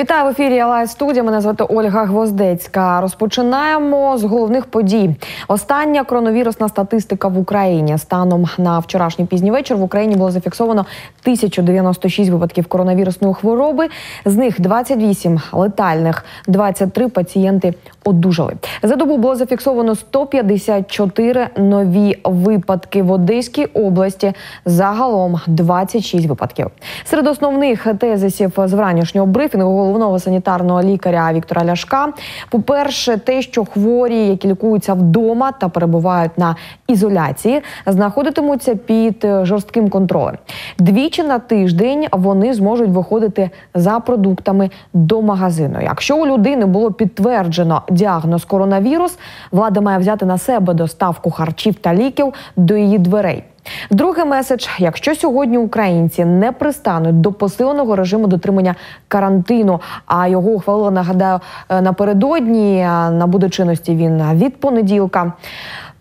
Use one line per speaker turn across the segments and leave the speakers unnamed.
Вітаю в ефірі Live студія. Мене звати Ольга Гвоздецька. Розпочинаємо з головних подій. Остання коронавірусна статистика в Україні. Станом на вчорашній пізній вечір в Україні було зафіксовано 1096 випадків коронавірусної хвороби. З них 28 летальних, 23 пацієнти одужали. За добу було зафіксовано 154 нові випадки в Одеській області. Загалом 26 випадків. Серед основних тезисів з вранішнього брифінгу головного санітарного лікаря Віктора Ляшка. По перше, те, що хворі, які лікуються вдома та перебувають на ізоляції, знаходитимуться під жорстким контролем. Двічі на тиждень вони зможуть виходити за продуктами до магазину. Якщо у людини було підтверджено діагноз коронавірус, влада має взяти на себе доставку харчів та ліків до її дверей. Другий меседж: якщо сьогодні українці не пристануть до посиленого режиму дотримання карантину, а його ухвалили, нагадаю, е, напередодні набуде чинності він від понеділка,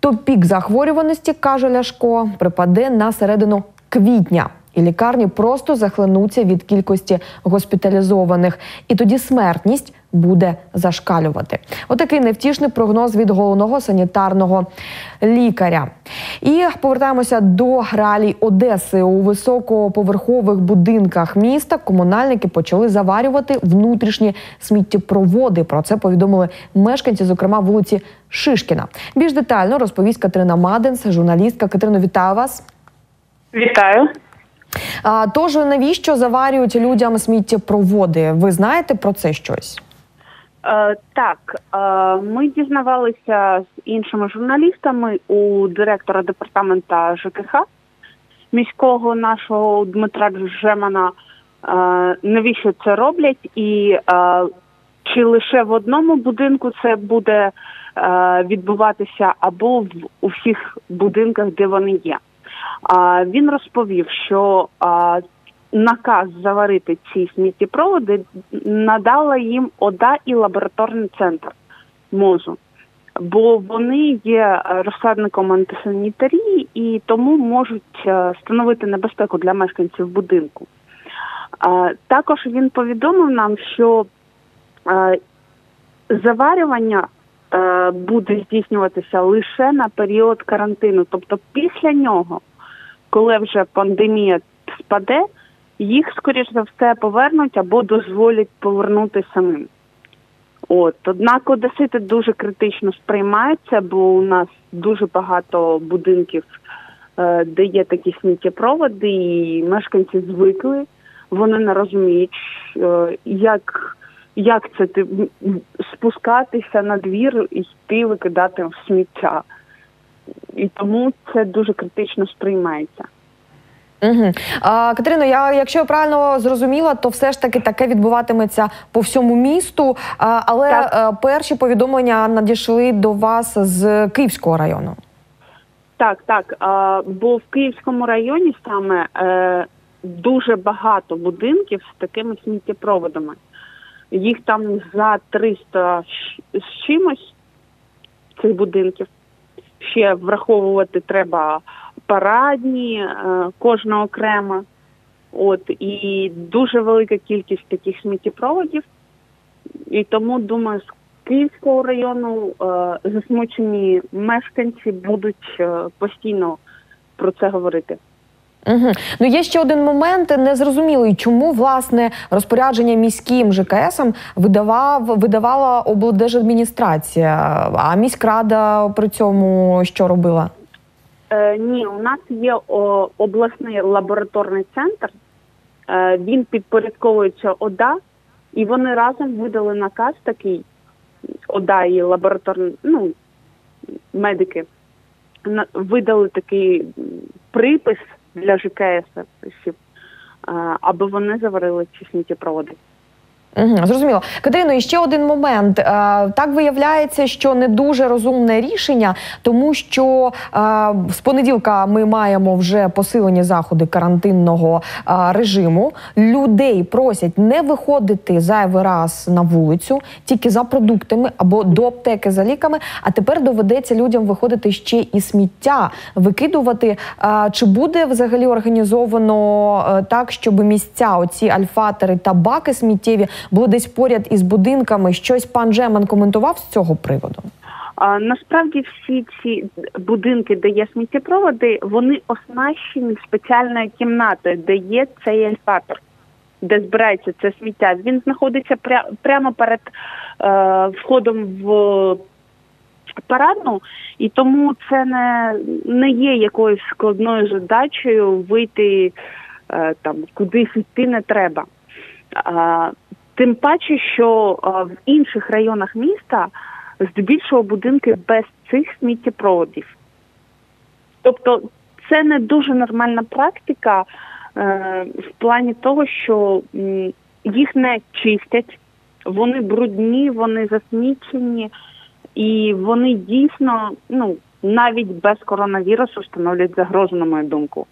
то пік захворюваності каже Ляшко припаде на середину квітня. І лікарні просто захлинуться від кількості госпіталізованих, і тоді смертність буде зашкалювати. Отакий невтішний прогноз від головного санітарного лікаря. І повертаємося до реалій Одеси у високоповерхових будинках міста. Комунальники почали заварювати внутрішні сміттєпроводи. Про це повідомили мешканці, зокрема вулиці Шишкіна. Більш детально розповість Катерина Маденс, журналістка. Катерино, вітаю вас.
Вітаю.
А, Тож навіщо заварюють людям сміттєпроводи? Ви знаєте про це щось?
Е, так, е, ми дізнавалися з іншими журналістами у директора департамента ЖКХ міського нашого Дмитра Жемана. Е, навіщо це роблять, і е, чи лише в одному будинку це буде е, відбуватися, або в у всіх будинках, де вони є? Він розповів, що наказ заварити ці сміттєпроводи надала їм ОДА і лабораторний центр мозу, бо вони є розсадником антисанітарії і тому можуть становити небезпеку для мешканців будинку. Також він повідомив нам, що заварювання буде здійснюватися лише на період карантину, тобто після нього коли вже пандемія спаде, їх, скоріш за все, повернуть або дозволять повернути самим. От, однак Одесити дуже критично сприймаються, бо у нас дуже багато будинків, е, де є такі сміттєпроводи, і мешканці звикли, вони не розуміють, е, як як це ти спускатися на двір і йти викидати в сміття і тому це дуже критично сприймається.
Угу. А, Катерино, я якщо я правильно зрозуміла, то все ж таки таке відбуватиметься по всьому місту. А, але а, е, перші повідомлення надійшли до вас з Київського району.
Так, так. А, бо в Київському районі саме е, дуже багато будинків з такими сміттєпроводами. Їх там за 300 з чимось цих будинків ще враховувати треба парадні, е, кожна окрема. От і дуже велика кількість таких сміттєпроводів. І тому думаю, з Київського району е, засмучені мешканці будуть е, постійно про це говорити.
Угу. Ну є ще один момент незрозумілий, чому власне розпорядження міським ЖКСом видавав видавала облдержадміністрація, а міськрада при цьому що робила?
Е, Ні, у нас є о, обласний лабораторний центр. Е, Він підпорядковується ОДА, і вони разом видали наказ такий ОДА і лабораторний, ну медики видали такий припис для ЖКС, аби вони заварили ці сміттєпроводи.
Угу, Зрозуміло, Катерино, і ще один момент. Е, так виявляється, що не дуже розумне рішення, тому що е, з понеділка ми маємо вже посилені заходи карантинного е, режиму. Людей просять не виходити зайвий раз на вулицю, тільки за продуктами або до аптеки за ліками. А тепер доведеться людям виходити ще і сміття викидувати. Чи буде взагалі організовано так, щоб місця, оці альфатери та баки сміттєві були десь поряд із будинками. Щось пан Джеман коментував з цього приводу.
Насправді всі ці будинки, де є сміттєпроводи, вони оснащені спеціальною кімнатою, де є цей ельфатор, де збирається це сміття. Він знаходиться пря- прямо перед е, входом в парадну, і тому це не, не є якоюсь складною задачею вийти е, там кудись йти не треба. Тим паче, що а, в інших районах міста здебільшого будинки без цих сміттєпроводів. Тобто це не дуже нормальна практика е, в плані того, що їх не чистять, вони брудні, вони засмічені, і вони дійсно, ну, навіть без коронавірусу становлять загрозу, на мою думку.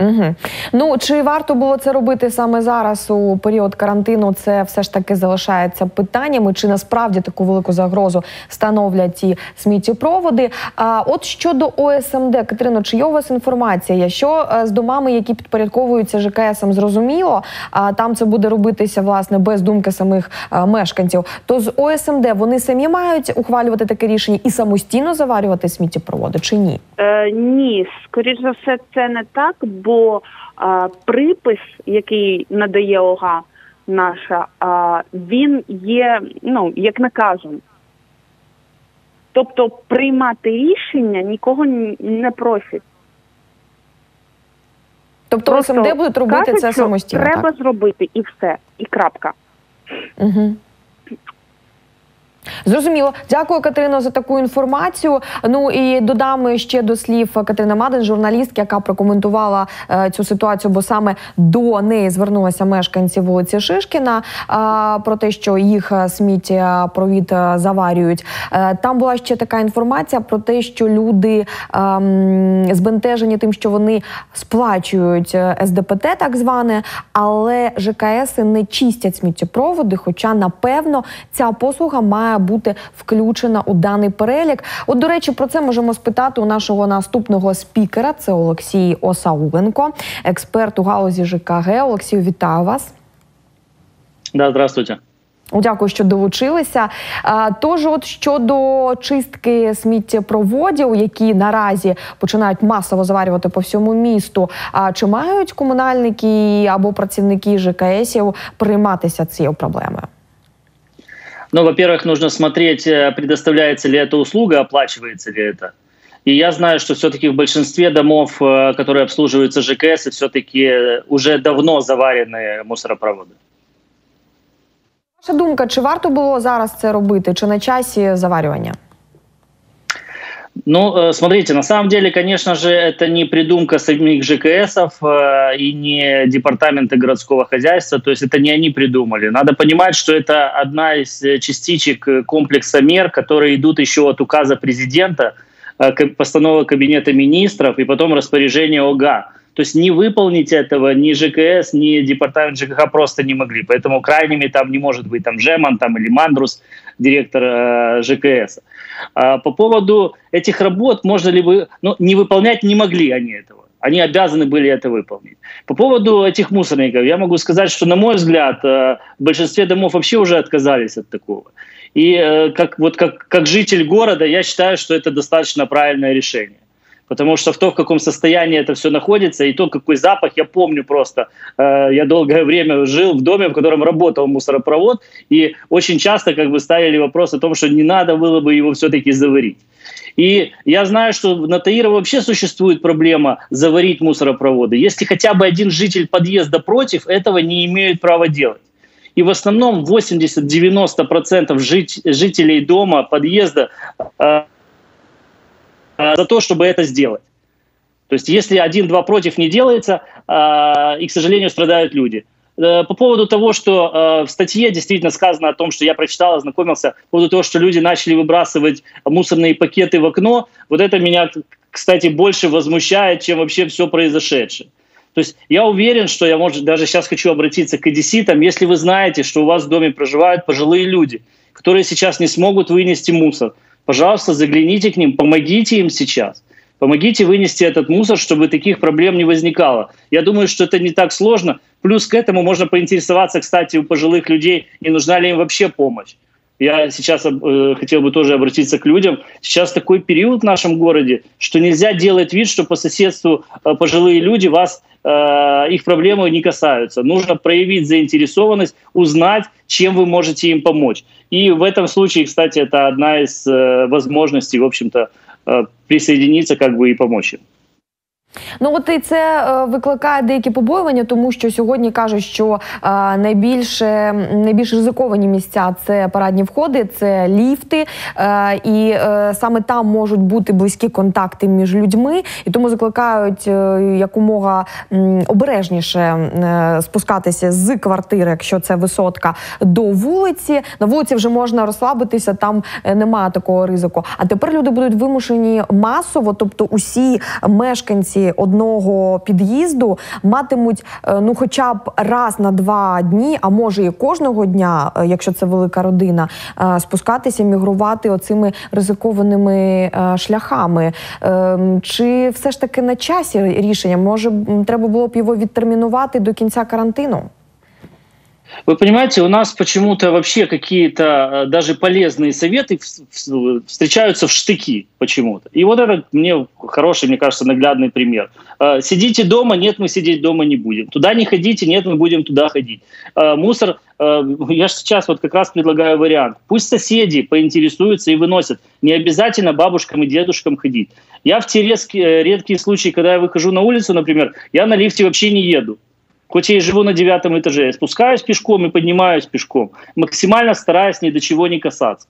Угу. Ну чи варто було це робити саме зараз у період карантину? Це все ж таки залишається питаннями. Чи насправді таку велику загрозу становлять ті сміттєпроводи? А от щодо ОСМД, Катерино, чи є у вас інформація? Якщо е, з домами, які підпорядковуються ЖКСам, зрозуміло, а там це буде робитися власне без думки самих е, мешканців, то з ОСМД вони самі мають ухвалювати таке рішення і самостійно заварювати сміттєпроводи чи ні?
Е, ні, скоріш за все, це не так, бо е, припис, який надає ОГА наша, е, він є, ну, як наказом. Тобто приймати рішення нікого не просять.
Тобто
Просто
ОСМД будуть робити
кажуть,
це самостійно.
Треба
так?
зробити і все, і крапка.
Угу. Зрозуміло, дякую Катерино за таку інформацію. Ну і додам ще до слів Катерина Мадин, журналістки, яка прокоментувала е, цю ситуацію, бо саме до неї звернулися мешканці вулиці Шишкіна е, про те, що їх е, сміттєпровід е, заварюють. Е, там була ще така інформація про те, що люди ем, збентежені тим, що вони сплачують е, СДПТ, так зване, але ЖКС не чистять сміттєпроводи. Хоча, напевно, ця послуга має бути включена у даний перелік. От, до речі, про це можемо спитати у нашого наступного спікера. Це Олексій Осауленко, експерт у галузі ЖКГ. Олексію, вітаю вас.
Да, здравствуйте.
Дякую, що долучилися. Тож, от щодо чистки сміттєпроводів, які наразі починають масово заварювати по всьому місту. Чи мають комунальники або працівники ЖКСів прийматися цією проблемою?
Ну, во-первых, нужно смотреть, э, предоставляется ли эта услуга, оплачивается ли это. И я знаю, что все-таки в большинстве домов, э, которые обслуживаются ЖКС, все-таки уже давно заварены мусоропроводы.
Ваша думка, чи варто було зараз це робити, чи на часі заварювання?
Ну, э, смотрите, на самом деле, конечно же, это не придумка самих ЖКСов э, и не департамента городского хозяйства, то есть это не они придумали. Надо понимать, что это одна из э, частичек э, комплекса мер, которые идут еще от указа президента, э, постановы Кабинета министров и потом распоряжения ОГА. То есть не выполнить этого ни ЖКС, ни департамент ЖКХ просто не могли. Поэтому крайними там не может быть там Жеман там, или Мандрус, директор э, ЖКС. А по поводу этих работ, можно ли вы... Ну, не выполнять не могли они этого. Они обязаны были это выполнить. По поводу этих мусорников, я могу сказать, что, на мой взгляд, э, в большинстве домов вообще уже отказались от такого. И э, как, вот как, как житель города, я считаю, что это достаточно правильное решение. Потому что в то, в каком состоянии это все находится, и то, какой запах, я помню просто. Э, я долгое время жил в доме, в котором работал мусоропровод, и очень часто как бы ставили вопрос о том, что не надо было бы его все-таки заварить. И я знаю, что на Таира вообще существует проблема заварить мусоропроводы. Если хотя бы один житель подъезда против, этого не имеют права делать. И в основном 80-90% жить, жителей дома, подъезда э, за то, чтобы это сделать. То есть если один-два против не делается, э, и, к сожалению, страдают люди. Э, По поводу того, что э, в статье действительно сказано о том, что я прочитал, ознакомился, по поводу того, что люди начали выбрасывать мусорные пакеты в окно, вот это меня, кстати, больше возмущает, чем вообще все произошедшее. То есть я уверен, что я, может, даже сейчас хочу обратиться к одесситам, если вы знаете, что у вас в доме проживают пожилые люди, которые сейчас не смогут вынести мусор, пожалуйста, загляните к ним, помогите им сейчас. Помогите вынести этот мусор, чтобы таких проблем не возникало. Я думаю, что это не так сложно. Плюс к этому можно поинтересоваться, кстати, у пожилых людей, не нужна ли им вообще помощь. Я сейчас э, хотел бы тоже обратиться к людям. Сейчас такой период в нашем городе, что нельзя делать вид, что по соседству э, пожилые люди вас э, их проблемы не касаются. Нужно проявить заинтересованность, узнать, чем вы можете им помочь. И в этом случае, кстати, это одна из э, возможностей, в общем-то, э, присоединиться как бы и помочь им.
Ну от і це е, викликає деякі побоювання, тому що сьогодні кажуть, що е, найбільше найбільш ризиковані місця це парадні входи, це ліфти, е, і е, саме там можуть бути близькі контакти між людьми, і тому закликають е, якомога м, обережніше е, спускатися з квартири, якщо це висотка, до вулиці. На вулиці вже можна розслабитися, там е, немає такого ризику. А тепер люди будуть вимушені масово, тобто усі мешканці одного під'їзду матимуть е, ну, хоча б раз на два дні, а може і кожного дня, е, якщо це велика родина, е, спускатися, мігрувати оцими ризикованими шляхами. Е, Чи все ж таки на часі рішення? Може, треба було б його відтермінувати до кінця карантину?
Вы понимаете, у нас почему-то вообще какие-то э, даже полезные советы вс- вс- встречаются в штыки почему-то. И вот это мне хороший, мне кажется, наглядный пример. Э, Сидите дома, нет, мы сидеть дома не будем. Туда не ходите, нет, мы будем туда ходить. Э, Мусор, я же сейчас вот как раз предлагаю вариант. Пусть соседи поинтересуются и выносят. Не обязательно бабушкам и дедушкам ходить. Я в те резкие, редкие случаи, когда я выхожу на улицу, например, я на лифте вообще не еду. Хоть я и живу на девятом этаже, я спускаюсь пешком и поднимаюсь пешком, максимально стараясь ни до чего не касаться.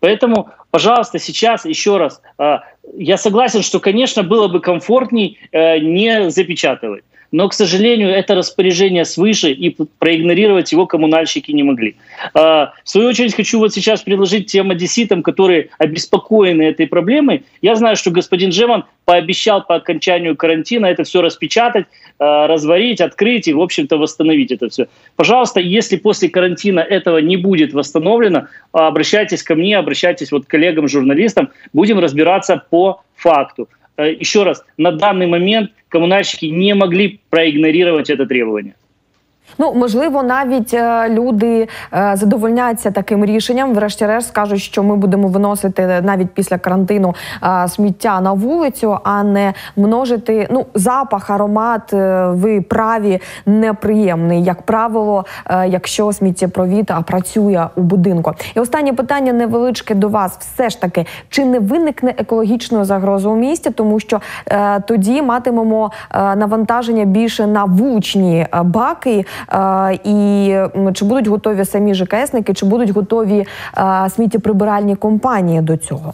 Поэтому, пожалуйста, сейчас еще раз, э, я согласен, что, конечно, было бы комфортней э, не запечатывать. Но, к сожалению, это распоряжение свыше, и проигнорировать его коммунальщики не могли. Э, В свою очередь, хочу вот сейчас предложить тем одесситам, которые обеспокоены этой проблемой. Я знаю, что господин Жеман пообещал по окончанию карантина это все распечатать, э, разварить, открыть и, в общем-то, восстановить это все. Пожалуйста, если после карантина этого не будет восстановлено, а, обращайтесь ко мне, обращайтесь вот к коллегам-журналистам, будем разбираться по факту. Э, Еще раз, на данный момент коммунальщики не могли проигнорировать это требование.
Ну, можливо, навіть е, люди е, задовольняться таким рішенням. Врешті-решт скажуть, що ми будемо виносити навіть після карантину е, сміття на вулицю, а не множити ну запах, аромат. е, ви праві неприємний, як правило, якщо сміттєпровід працює у будинку. І останнє питання невеличке до вас: все ж таки, чи не виникне екологічної загрози у місті, тому що тоді матимемо навантаження більше на вуличні е, баки. Е, і м, чи будуть готові самі ЖКСники, чи будуть готові е, сміттєприбиральні компанії до цього?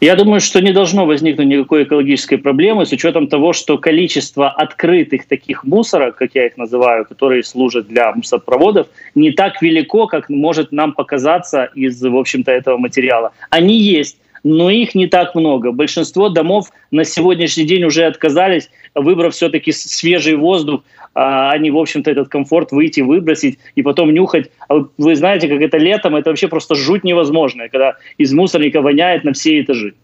Я думаю, что не должно возникнуть никакой экологической проблемы с учетом того, что количество открытых таких мусорок, как я их называю, которые служат для мусоропроводов, не так велико, как может нам показаться из, в общем-то, этого материала. Они есть, но их не так много. Большинство домов на сегодняшний день уже отказались, выбрав все-таки свежий воздух, а они, в общем-то, этот комфорт выйти, выбросить и потом нюхать. А вот вы знаете, как это летом, это вообще просто жуть невозможная, когда из мусорника воняет на все этажи.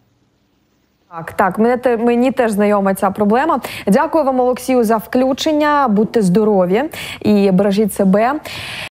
Так, так, мене те мені теж знайома ця проблема. Дякую вам, Олексію, за включення. Будьте здорові і бережіть себе.